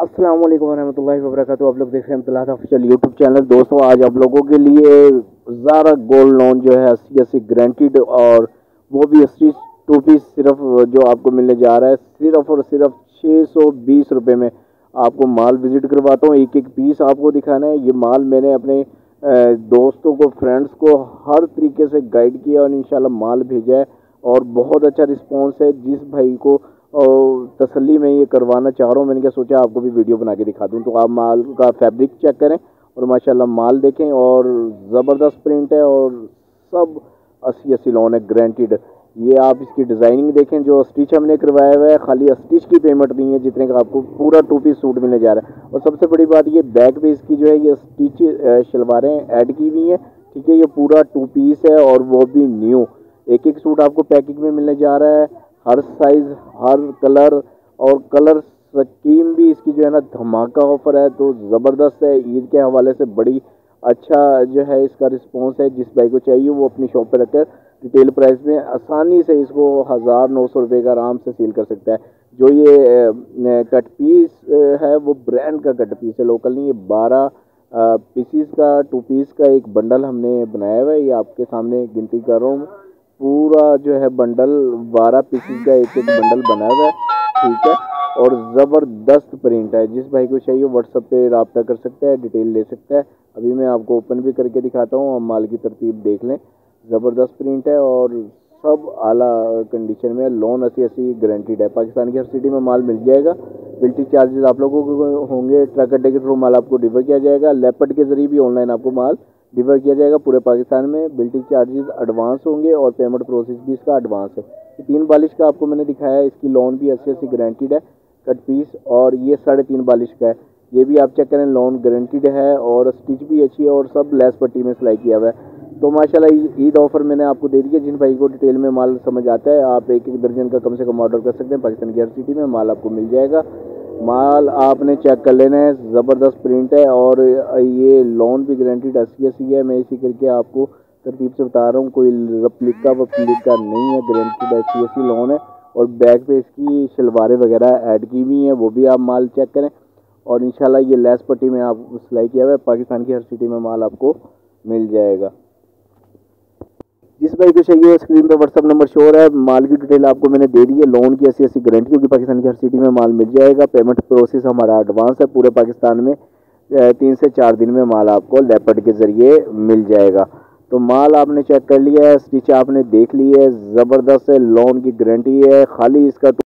अस्सलाम वालेकुम वरहमतुल्लाहि आप लोग देख रहे हैं अब्दुल्ला ऑफिशियल यूट्यूब चैनल दोस्तों, आज आप लोगों के लिए ज़ारा गोल्ड लोन जो है अस्सी अस्सी ग्रंटेड और वो भी अस्सी टू पीस सिर्फ़ जो आपको मिलने जा रहा है, सिर्फ़ और सिर्फ़ छः सौ बीस रुपये में आपको माल विज़िट करवाता हूँ। एक एक पीस आपको दिखाना है। ये माल मैंने अपने दोस्तों को फ्रेंड्स को हर तरीके से गाइड किया और इंशाल्लाह माल भेजा है और बहुत अच्छा रिस्पॉन्स है। जिस भाई को और तसल्ली में ये करवाना चाह रहा हूँ। मैंने क्या सोचा, आपको भी वीडियो बना के दिखा दूँ। तो आप माल का फैब्रिक चेक करें और माशाल्लाह माल देखें और ज़बरदस्त प्रिंट है और सब अस्सी अस्सी लोन है ग्रेंटेड ये आप इसकी डिज़ाइनिंग देखें, जो स्टिच हमने करवाया हुआ है, खाली स्टिच की पेमेंट नहीं है, जितने का आपको पूरा टू पीस सूट मिलने जा रहा है। और सबसे बड़ी बात, ये बैक पे इसकी जो है, ये स्टिच शलवारें ऐड की हुई हैं। ठीक है, ये पूरा टू पीस है और वो भी न्यू एक एक सूट आपको पैकिंग में मिलने जा रहा है। हर साइज़ हर कलर और कलर स्कीम भी इसकी जो है ना धमाका ऑफ़र है तो ज़बरदस्त है। ईद के हवाले से बड़ी अच्छा जो है इसका रिस्पॉन्स है। जिस भाई को चाहिए, वो अपनी शॉप पे रखकर रिटेल प्राइस में आसानी से इसको हज़ार नौ सौ रुपये का आराम से सील कर सकता है। जो ये कट पीस है, वो ब्रांड का कट पीस है लोकल नहीं, ये बारह पीसीस का टू पीस का एक बंडल हमने बनाया हुआ है। ये आपके सामने गिनती कर रहा हूँ। पूरा जो है बंडल, बारह पीसीस का एक एक बंडल बना हुआ है, ठीक है? और ज़बरदस्त प्रिंट है। जिस भाई को चाहिए व्हाट्सअप पे रबता कर सकता है डिटेल ले सकता है। अभी मैं आपको ओपन भी करके दिखाता हूँ आप माल की तरतीब देख लें। ज़बरदस्त प्रिंट है और सब आला कंडीशन में लोन अस्सी अस्सी गारंटीड है। पाकिस्तान की हर सिटी में माल मिल जाएगा। बिल्टी चार्जेस आप लोगों को होंगे ट्रक अड्डे के थ्रू माल आपको डिलीवर किया जाएगा। लेपट के ज़रिए भी ऑनलाइन आपको माल डिलीवर किया जाएगा पूरे पाकिस्तान में। बिल्टिंग चार्जेस एडवांस होंगे और पेमेंट प्रोसेस भी इसका एडवांस है। तीन बालिश का आपको मैंने दिखाया है। इसकी लोन भी अस्सी अस्सी गारंटीड है कट पीस और ये साढ़े तीन बालिश का है। ये भी आप चेक करें लोन गारंटीड है और स्टिच भी अच्छी है और सब लेस पट्टी में सिलाई किया हुआ है। तो माशाल्लाह ईद ऑफ़र मैंने आपको दे दिया जिन भाई को डिटेल में माल समझ आता है, आप एक एक दर्जन का कम से कम ऑर्डर कर सकते हैं। पाकिस्तान की हर सिटी में माल आपको मिल जाएगा। माल आपने चेक कर लेना है, ज़बरदस्त प्रिंट है और ये लोन भी गारंटीड अस्सी अस्सी है। मैं इसी करके आपको तरतीब से बता रहा हूँ, कोई रप्लिका वप्लिका नहीं है गारंटीड अस्सी अस्सी लोन है और बैक पे इसकी शलवारें वगैरह ऐड की हुई हैं, वो भी आप माल चेक करें और इंशाल्लाह ये लेस पट्टी में आप सिलाई किया हुआ है, पाकिस्तान की हर सिटी में माल आपको मिल जाएगा। जिस भाई को चाहिए स्क्रीन पर व्हाट्सअप नंबर शोर है माल की डिटेल आपको मैंने दे दी है लोन की ऐसी ऐसी गारंटी होगी, पाकिस्तान की हर सिटी में माल मिल जाएगा पेमेंट प्रोसेस हमारा एडवांस है, पूरे पाकिस्तान में तीन से चार दिन में माल आपको लेपर्ड के ज़रिए मिल जाएगा। तो माल आपने चेक कर लिया है स्टिच आपने देख लिया है, ज़बरदस्त है लोन की गारंटी है, खाली इसका